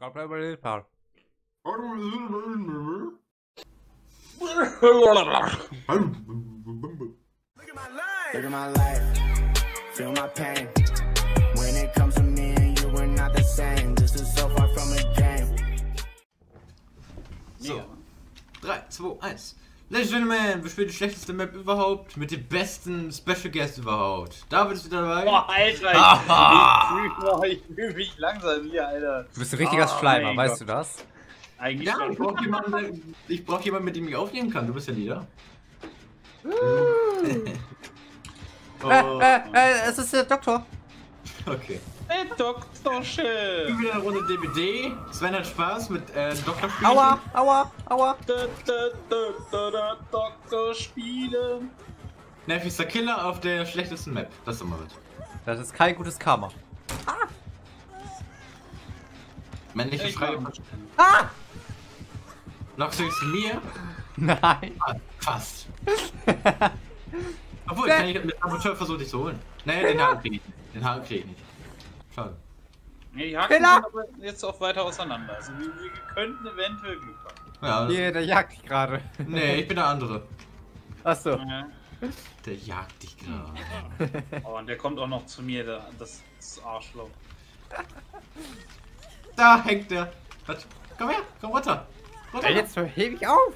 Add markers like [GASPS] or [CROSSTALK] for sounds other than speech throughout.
Play with it. Look at my life, feel my pain. When it comes to me and you, we're not the same. This is so far from a game. So. 3, 2, 1. Ladies and Gentlemen, wir spielen die schlechteste Map überhaupt mit dem besten Special Guest überhaupt. David ist wieder dabei. Boah, Alter, ich, [LAUGHS] fühle mich langsam hier, Alter. Du bist ein richtiger Oh Schleimer, weißt Gott. du das? Eigentlich Ja, schon. ich brauche jemanden, ich brauch jemanden, mit dem ich aufnehmen kann. Du bist ja Leader. [LAUGHS] oh, Äh, äh, äh, es ist der Doktor. okay. Hey, Dr. Schill. Wieder eine Runde DBD. Sven hat Spaß mit äh, Dr. Spiel. Aua, aua, aua. Da, da, da, da, da, Doktor spielen. Nervigster Killer auf der schlechtesten Map. Das ist immer was. Das ist kein gutes Karma. Männliche Ah! Lockst du jetzt zu mir? Nein. Ah, fast. [LAUGHS] Obwohl, kann ich mit Saboteur versuchen, dich zu holen. Nee, den Haken krieg ich nicht. Den Haken krieg ich nicht. Schade. Nee, die Haken Killer. sind aber jetzt auch weiter auseinander. Also wir, wir könnten eventuell Glück haben. Ja, Hier, der jagt dich gerade. nee, ich bin der andere. Achso. Ja. Der jagt dich gerade. Oh, und der kommt auch noch zu mir, der, das, das Arschloch. Da hängt der. Was? Komm her, komm runter. runter. Ja, jetzt hebe ich auf.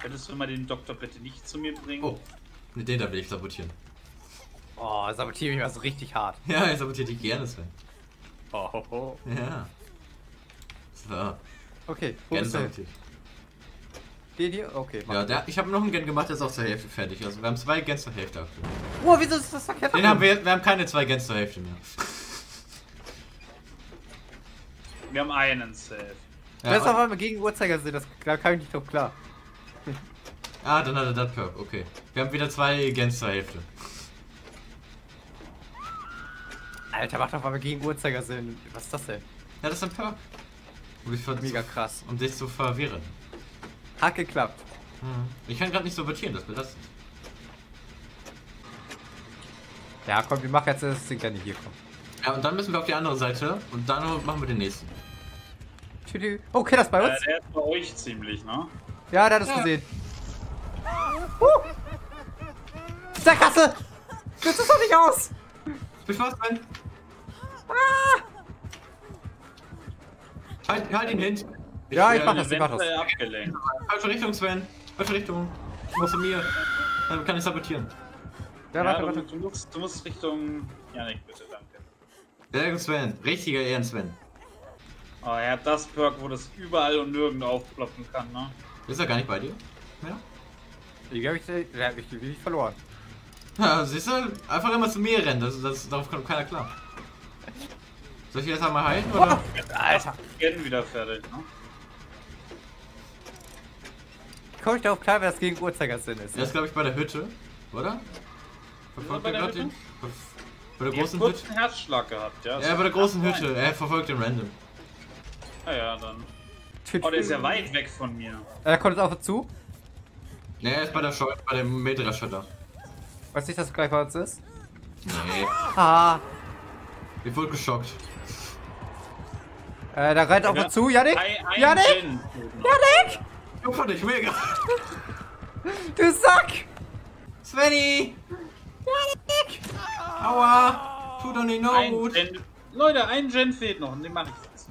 Könntest du mal den Doktor bitte nicht zu mir bringen? Oh, mit den da will ich sabotieren. Oh, sabotiere mich mal so richtig hart. Ja, ich sabotiere dich gerne, Sven. Oh, ho, ho. Ja. So, Okay, wo gerne sabotiert. Den hier? Okay, mach. Ja, der, ich habe noch einen Gen gemacht, der ist auch zur Hälfte fertig. Also wir haben zwei Gens zur Hälfte aktuell. Oh, wieso ist das verkehrt? Den haben wir, wir haben keine zwei Gens zur Hälfte mehr. Wir haben einen Safe. Das ist Ja, auf einmal gegen Uhrzeigersinn, das da kam ich nicht drauf klar. ah, dann hat er das Perk, okay. Wir haben wieder zwei Gens zur Hälfte. Alter, macht auf einmal gegen Uhrzeigersinn. Was ist das denn? Ja, das ist ein Perk. Um dich, ver Mega krass. um dich zu verwirren. Hat geklappt. Mhm. Ich kann gerade nicht sabotieren, das belastet. Ja, komm, wir machen jetzt das Ding gerne hier, komm. Ja, und dann müssen wir auf die andere Seite und dann machen wir den nächsten. Tschüss. Okay, das bei Äh, uns? der ist bei euch ziemlich, ne? Ja, der hat es Ja. gesehen. Uh. Sackgasse! Willst du doch nicht aus? Viel Spaß, Ben. Halt, halt ihn hin. Ja, ich mach das, ich mach das. abgelenkt. Falsche Richtung, Sven. Falsche Richtung. Du musst zu mir. Dann kann ich sabotieren. Ja, Ja, warte, du, warte. du, musst, du musst Richtung... Janik, bitte, danke. Sehr gut, Sven. Richtiger Ehren-Sven. Oh, er hat das Perk, wo das überall und nirgend aufploppen kann, ne? Ist er gar nicht bei dir? Ja. Ich hab ich, hat mich wirklich verloren. Ja, siehst du? Einfach immer zu mir rennen. Das, das, darauf kommt keiner klar. Soll ich jetzt einmal heilen, oder? Alter. Gen wieder fertig, ne? Komm ich darauf klar, wer das gegen Uhrzeigersinn ist? Der ist, glaube ich, bei der Hütte. Oder? Verfolgt bei er der gerade den? Bei der großen Hütte? einen Herzschlag gehabt, ja? Ja, bei der großen Ach, Hütte. Er verfolgt den random. Ja, ja, dann. Oh, der ist ja weit weg von mir. Er kommt jetzt auf uns zu. Ja, er ist bei der Scheu bei dem Mähdrescher da. Weiß nicht, dass es gleich bei uns ist. Nee. Ah. Ich wurde geschockt. Äh, da rennt auf Ja. uns zu. Janik? Ein, ein Janik? Noch. Janik! Ich von dich, mega. [LAUGHS] Du Sack! Svenny! Aua! Tut doch nicht noch Ein gut. Gen. Leute, ein Gen fehlt noch den mache ich jetzt.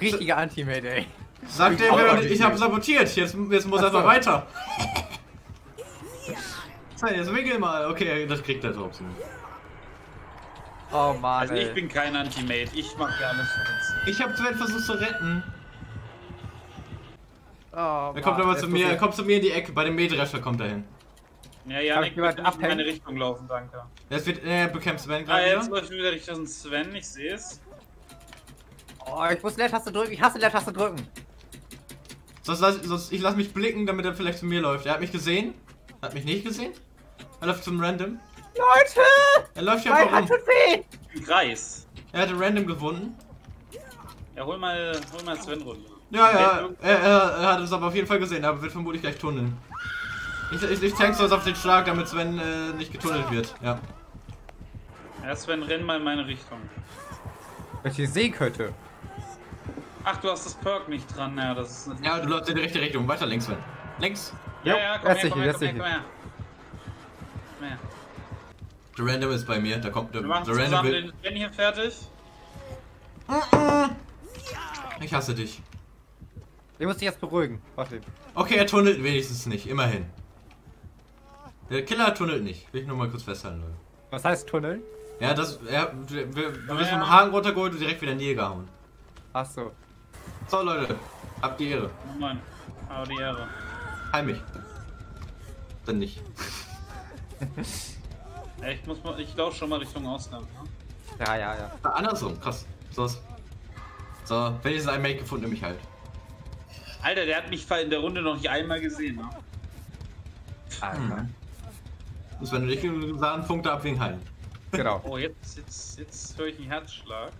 Richtiger Anti-Mate, ey. Sagt er, mir, nicht ich habe sabotiert. Jetzt, jetzt muss er einfach weiter. Jetzt wickel mal. Okay, das kriegt er trotzdem. Oh Mann, Also ey. ich bin kein Anti-Mate, ich mache ja alles für uns. Ich habe Sven versucht zu retten. Oh, Er kommt aber zu mir, er kommt zu mir in die Ecke. Bei dem Mähdrescher kommt er hin. Ja, Janik, ich in meine? Richtung laufen, danke. Jetzt wird, er bekämpft Sven Ah, gerade jetzt wieder. läuft wieder Richtung Sven, ich sehe es. Oh, ich muss Leertaste drücken. Ich hasse Leertaste drücken. Sonst, lass, sonst ich lass mich blicken, damit er vielleicht zu mir läuft. Er hat mich gesehen. Hat mich nicht gesehen. Er läuft zum Random. Leute! Er läuft hier Mein einfach! Im Kreis. Er hatte Random gefunden. Ja, hol mal, hol mal Sven runter. Ja, ja, er, er, er hat es aber auf jeden Fall gesehen, aber wird vermutlich gleich tunneln. Ich, ich, ich tank sonst auf den Schlag, damit Sven äh, nicht getunnelt wird. Ja. Ja, Sven, renn mal in meine Richtung. Wenn ich die sehen könnte. Ach, du hast das Perk nicht dran. Ja, das ist nicht. Ja, du läufst in die richtige Richtung. Weiter links, Sven. Links. ja, ja, komm erst her, komm her, komm her, erst komm her. Komm her. Der Random ist bei mir. Da kommt der, Wir machen Random. Will, den Ben hier fertig. ich hasse dich. Ich muss dich jetzt beruhigen. Warte. Okay, er tunnelt wenigstens nicht. Immerhin. Der Killer tunnelt nicht. Will ich nur mal kurz festhalten, Leute. Was heißt Tunneln? Ja, das. Ja, wir, wir, Ja. sind vom Haken runtergeholt und direkt wieder in die Nähe gehauen. Ach so. So, Leute. Habt die Ehre. Oh Mann. Aber die Ehre. Heim mich. Dann nicht. [LAUGHS] Ich muss mal, ich laufe schon mal Richtung Ausgang. Ne? Ja, ja, ja. Ah, andersrum. Krass. So ist. So, wenn ich ein Make gefunden, nehme ich halt. Alter, der hat mich in der Runde noch nicht einmal gesehen. Ne? Alter. Und wenn du dich sagen, Punkte abwägen heilen. Genau. Oh, jetzt, jetzt, jetzt höre ich einen Herzschlag.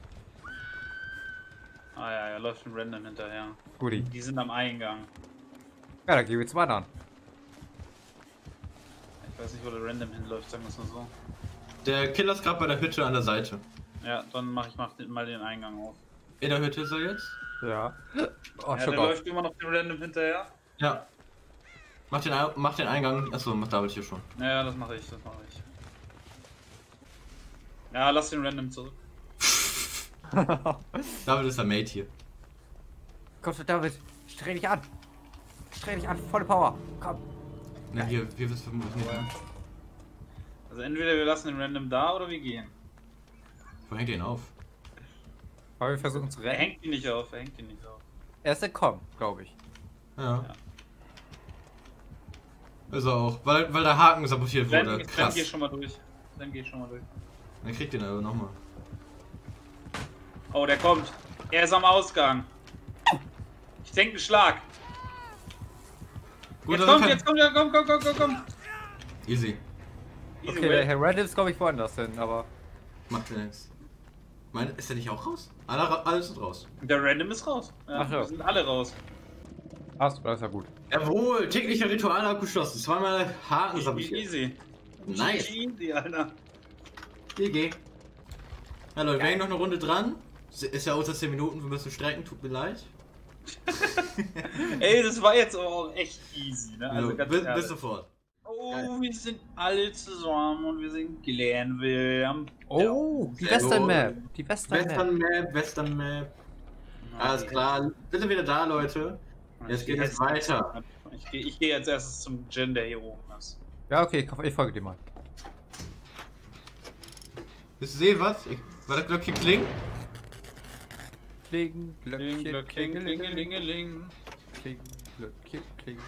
Ah ja, er läuft ein Random hinterher. Guti. Die sind am Eingang. Ja, dann gehen wir zum anderen. Ich weiß nicht, wo der Random hinläuft, sagen wir es mal so. Der Killer ist gerade bei der Hütte an der Seite. Ja, dann mache ich mach den, mal den Eingang auf. In der Hütte ist er jetzt? Ja. Oh, ja, der auf. läuft immer noch dem Random hinterher. Ja. Mach den, mach den Eingang. Achso, macht David hier schon. Ja, das mache ich, das mache ich. Ja, lass den Random zurück. [LAUGHS] David ist der Mate hier. Komm schon, David. Streng dich an. Streng dich an. Volle Power. Komm. Na, hier, hier wird's vermutlich nicht. Ne? Also entweder wir lassen den Random da oder wir gehen. Wo hängt ihn auf? Aber wir versuchen zu Er retten. hängt ihn nicht auf, er hängt ihn nicht auf. Er ist entkommen, glaube ich. Ja. Ja. Ist er auch. Weil, weil der Haken sabotiert Dann, wurde. dann Krass. geh schon mal durch. Dann geh schon mal durch. Dann kriegt den aber nochmal. Oh, der kommt. Er ist am Ausgang. Ich denke, einen Schlag. Gut, jetzt also kommt, jetzt kommt, jetzt kommt, komm, komm, komm, komm. Easy. Easy Okay, der way. Herr Randall ist, glaube ich, woanders hin, aber. Macht der nichts. Meine, ist der nicht auch raus? Alle, alle sind raus. Der Random ist raus. Ja, Ach ja. Wir sind alle raus. Achso, das ist ja gut. Jawohl, täglicher Ritual abgeschlossen. Zweimal Haken sabotiert. Easy. Nice. Easy, Alter. GG. Ja Leute, wir hängen noch eine Runde dran. Ist ja unter 10 Minuten, wir müssen strecken, tut mir leid. [LAUGHS] Ey, das war jetzt aber auch echt easy, ne? Also ganz bis, bis sofort. Oh, wir sind alle zusammen und wir sind Glenville am Oh, die Western. Map. Die Western Map. Western Map, Western Map. Alles klar. Wir sind wieder da, Leute. Jetzt geht es weiter. Ich gehe ich geh als erstes zum Gen, der hier oben ist. Ja, okay, ich folge dir mal. Wisst ihr was? Ich, war das Glöckchen klingt? Kling, Glöckchen, Kling, klingelingeling. Kling, Glöckchen, kling.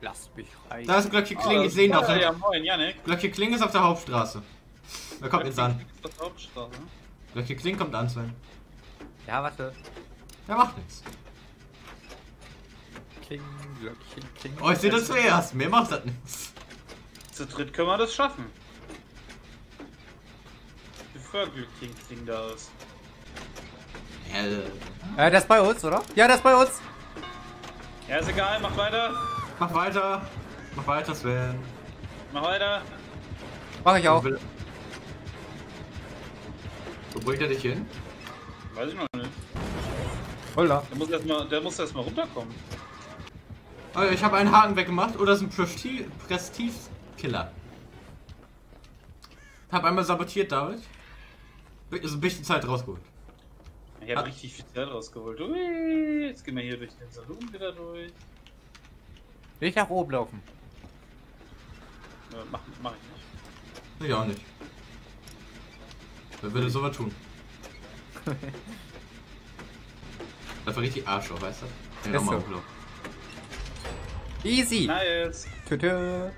Lass mich rein. Da ist Glöckchen kling, ich sehe ihn Ah, Ja, moin, Janik. Glöckchen kling ist auf der Hauptstraße. Da kommt jetzt an. Glöckchen kling kommt an, Sven. Ja, warte. Der macht nichts. Kling, Glöckchen, kling. Oh, ich sehe das zuerst. Mir macht das nichts. Zu dritt können wir das schaffen. Bevor Kling Kling da ist. Äh, Äh, der ist bei uns, oder? Ja, der ist bei uns. Ja, ist egal, mach weiter. mach weiter. Mach weiter, Sven. Mach weiter. Mach ich auch. Wo bringt er dich hin? Weiß ich noch nicht. Holla. Der muss erstmal der muss erst mal runterkommen. Oh, ich habe einen Haken weggemacht. Oder ist ein Presti- Prestige-Killer. Hab einmal sabotiert, David. Ist ein bisschen Zeit rausgeholt. Ich habe richtig viel Zeit rausgeholt. Ui, jetzt gehen wir hier durch den Saloon wieder durch. Will ich nach oben laufen? Ja, mach, mach ich nicht. Ich auch nicht. Wer würde sowas tun? [LAUGHS] Das war richtig Arschloch, weißt du? Ja, Ist mal so. Easy. Nice. Tütü.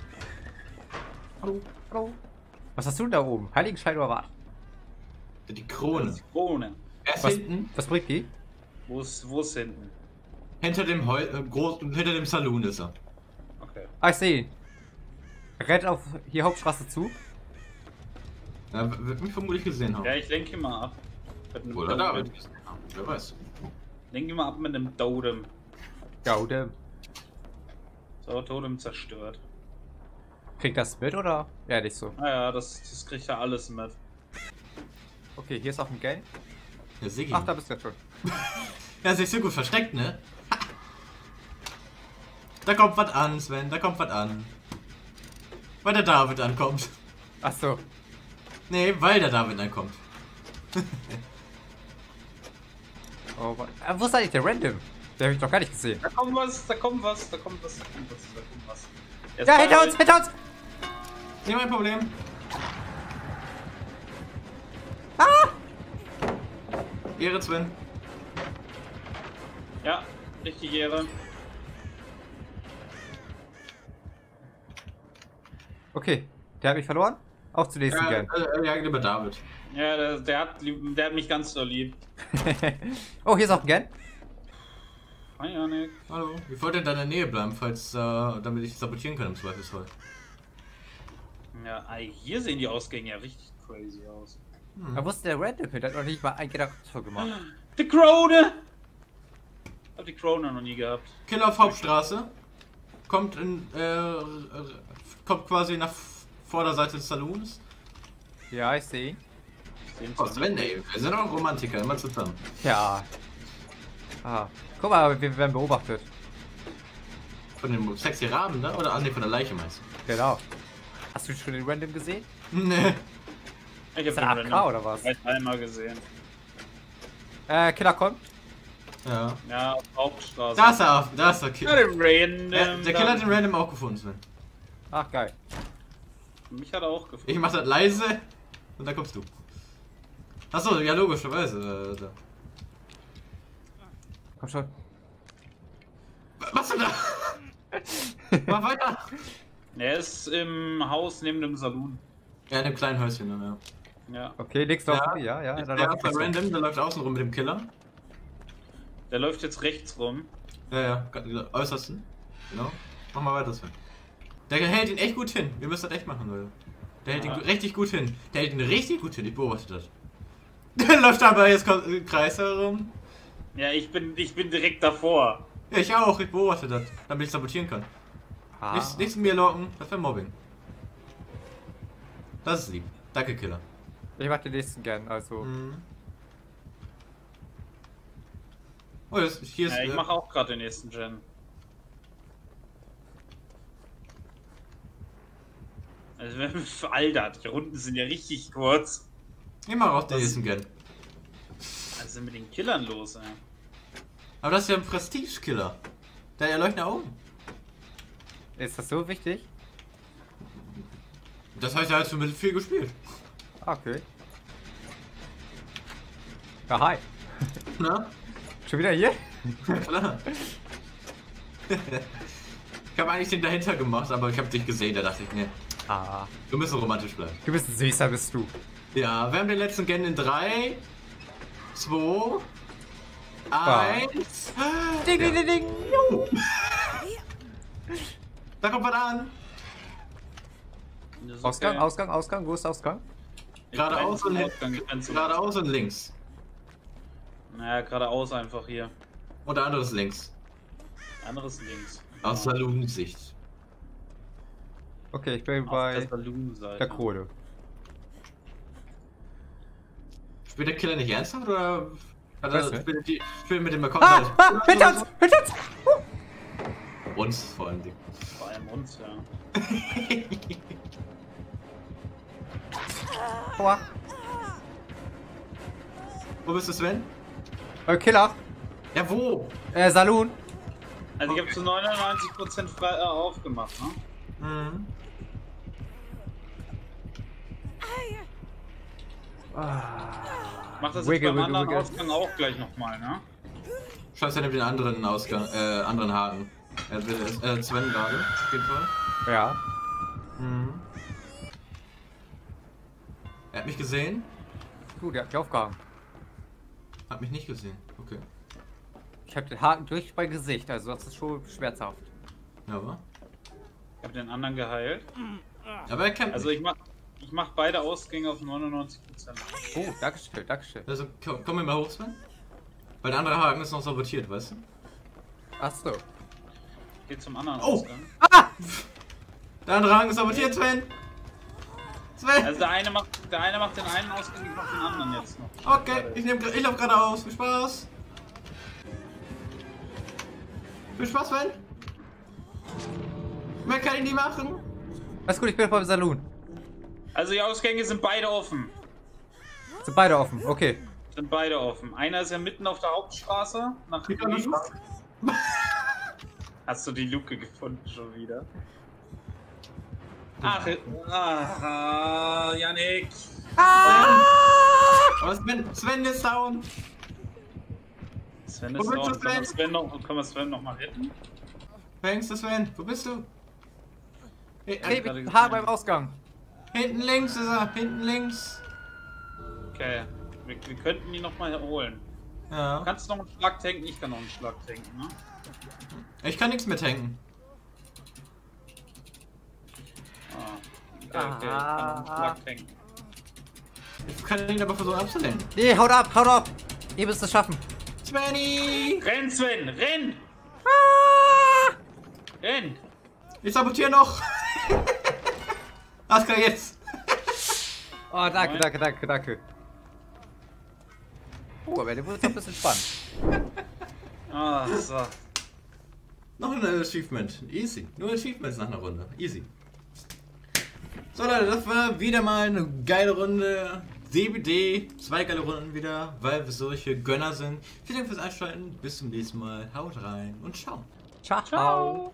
Hallo, hallo. Was hast du denn da oben? Heiligenschein oder was? Die Krone. die Krone. Was, hinten, was bringt die? Wo ist, wo ist hinten? hinter dem Heu äh, groß, hinter dem Saloon ist er. Okay. Ah, ich sehe ihn. Rennt auf hier Hauptstraße zu. Ja, wird mich vermutlich gesehen haben. Ja, ich lenke ihn mal ab. Oder. David. Ja, wer weiß. Lenke ihn mal ab mit einem Totem. Ja, oder? So, Totem zerstört. Kriegt das mit oder? Ja, nicht so. Naja, das, das kriegt ja alles mit. Okay, hier ist auch ein Gang. Ja, Siggi. Ach, da bist du jetzt schon. [LAUGHS] Ja, sich so gut versteckt, ne? Da kommt was an, Sven, da kommt was an. Weil der David ankommt. Ach so. Nee, weil der David ankommt. [LAUGHS] Oh, ah, wo ist eigentlich der Random? Der habe ich doch gar nicht gesehen. Da kommt was, da kommt was, da kommt was, da kommt was, da kommt was. Jetzt Ja, hinter uns, hinter uns! Nee, mein Problem. Ehre, Sven. Ja, richtig Ehre. Okay, der hat mich verloren. Auch zu nächsten Ja, Gang. äh, ja, lieber David. Ja, der, der, hat, der hat mich ganz so lieb. [LAUGHS] oh, hier ist auch ein Gang. Hi, Janik. Hallo. Ich wollte in deiner Nähe bleiben, falls, äh, damit ich sabotieren kann im Zweifelsfall. Ja, ey, hier sehen die Ausgänge ja richtig crazy aus. Da wusste der Random hin, der hat noch nicht mal ein Generator gemacht. [GASPS] Die Krone! Hab die Krone noch nie gehabt. Killer auf Hauptstraße. Kommt in, äh, äh, kommt quasi nach Vorderseite des Saloons. Ja, ich sehe ihn. Oh, Sven, ey, wir sind auch Romantiker, immer zusammen. Ja. Ah. Guck mal, wir werden beobachtet. Von dem sexy Raben da? Oder, ah, nee, von der Leiche meinst Genau. Hast du schon den Random gesehen? du? Nee. Ich hab er den Random oder was? vielleicht einmal gesehen. Äh, Killer kommt. Ja. Ja, auf Hauptstraße. Da ist er, auf- da ist der Ja, Killer. den Random. Der, der Killer hat den Random auch gefunden, Sven. Ach, geil. Mich hat er auch gefunden. Ich mach das leise und dann kommst du. Achso, ja, logischerweise. Äh, da. Komm schon. Was denn da? [LAUGHS] Mach weiter. Er ist im Haus neben dem Saloon. Ja, in dem kleinen Häuschen dann, ja. Ja. Okay, links Ja. laufen. Ja, ja. Der, der läuft. Random, der läuft außen rum mit dem Killer. Der läuft jetzt rechts rum. Ja, ja, äußersten. Genau. Mach mal weiter, Sven. Der hält ihn echt gut hin. Wir müssen das echt machen, Leute. Der hält Ja. ihn richtig gut hin. Der hält ihn richtig gut hin. Ich beobachte das. [LAUGHS] Der läuft aber jetzt im Kreis herum. Ja, ich bin, ich bin direkt davor. Ja, ich auch. Ich beobachte das, damit ich sabotieren kann. Ah. Nichts, nichts mit mir locken. Das wäre Mobbing. Das ist lieb. Danke, Killer. Ich mach den nächsten gern, also. Mhm. Oh, das, hier ist. Ja, ich äh, mache auch gerade den nächsten Gen. Also, Alter, die Runden sind ja richtig kurz. ich mach auch den nächsten gern. Was ist denn mit den Killern los, ey? Aber das ist ja ein Prestige-Killer. Der ja leuchtende Augen. Ist das so wichtig? Das heißt, er hat schon mit viel gespielt. Okay. Ja, hi. Na? Schon wieder hier? Klar. ich habe eigentlich den dahinter gemacht, aber ich habe dich gesehen, da dachte ich, nee, Ah. wir müssen romantisch bleiben. Du bist ein süßer, bist du. Ja, wir haben den letzten Gen in 3, 2, Ah. 1. Ding, ding, ding, ding. Da kommt was an. Ausgang, okay. Ausgang, Ausgang. Wo ist der Ausgang? Geradeaus und Geradeaus und links. Naja, geradeaus einfach hier. Und der andere ist links. Anderes links. Aus Salonsicht. Okay, ich bin Auf bei der der Kohle. Spielt der Killer nicht ernsthaft oder hat Weiß er nicht. spielt, die, spielt mit dem Account? Ah, ah, hinter uns, hinter uns. Uh. Uns vor allem. Vor allem uns, ja. [LAUGHS] Aua. Wo bist du, Sven? Äh, Killer. Ja, wo? Äh, Saloon. Also ich habe zu 99% frei äh, aufgemacht, ne? Mhm. Ich mach das Wiggle, jetzt beim wiggle, anderen wiggle. Ausgang auch gleich nochmal, ne? Scheiße, er nimmt den anderen Ausgang, äh, anderen Haken. Er will, äh, Sven gerade, auf jeden Fall. Ja. Mhm. Er hat mich gesehen, Gut, der hat mich aufgehangen. hat mich nicht gesehen. Okay. Ich hab den Haken durch mein Gesicht, also das ist schon schmerzhaft. Ja, aber. Ich habe den anderen geheilt. Aber er kämpft. Also ich mach, ich mach beide Ausgänge auf 99%. Oh, Dankeschön, Dankeschön. Also, komm, komm mir mal hoch, Sven. Weil der andere Haken ist noch sabotiert, weißt du? Achso. Geht zum anderen Oh! Ausgang. Der andere Haken ist sabotiert, Sven! Sven! Also der eine macht, der eine macht den einen Ausgang, ich mach den anderen jetzt noch. Okay, ich, nehm, ich lauf geradeaus. Viel Spaß. Viel Spaß, Sven. Mehr kann ich nicht machen. Alles gut, ich bin beim Saloon. Also die Ausgänge sind beide offen. Sind beide offen, okay. Sind beide offen. Einer ist ja mitten auf der Hauptstraße nach. Hast du die Luke gefunden schon wieder? Ach, ach Janik. Aber Sven, Sven ist down. Sven ist down. du, Kann man Sven? Noch, kann man Sven noch mal retten? Fängst du, Sven? Wo bist du? Hey, Hey, äh, gesehen. Haar beim Ausgang. hinten links ist er. Hinten links. Okay. Wir, wir könnten ihn noch mal holen. Du Ja. kannst noch einen Schlag tanken, ich kann noch einen Schlag tanken, ne? Ich kann nichts mehr tanken. Ah. Okay, okay, ich kann Schlag tanken. Ich kann ihn aber versuchen abzulenken. Nee, haut ab, haut ab. Ihr müsst es schaffen. Svenny! Renn, Sven, renn! Renn! Ich sabotiere noch. Klar, jetzt. Oh, danke, Moin. danke, danke, danke. Oh, aber der wurde jetzt ein bisschen spannend. [LAUGHS] Ah, so. Noch ein Achievement. Easy. Nur Achievements nach einer Runde. Easy. So Leute, das war wieder mal eine geile Runde. CBD. Zwei geile Runden wieder, weil wir solche Gönner sind. Vielen Dank fürs Einschalten. Bis zum nächsten Mal. Haut rein und ciao. Ciao. Ciao.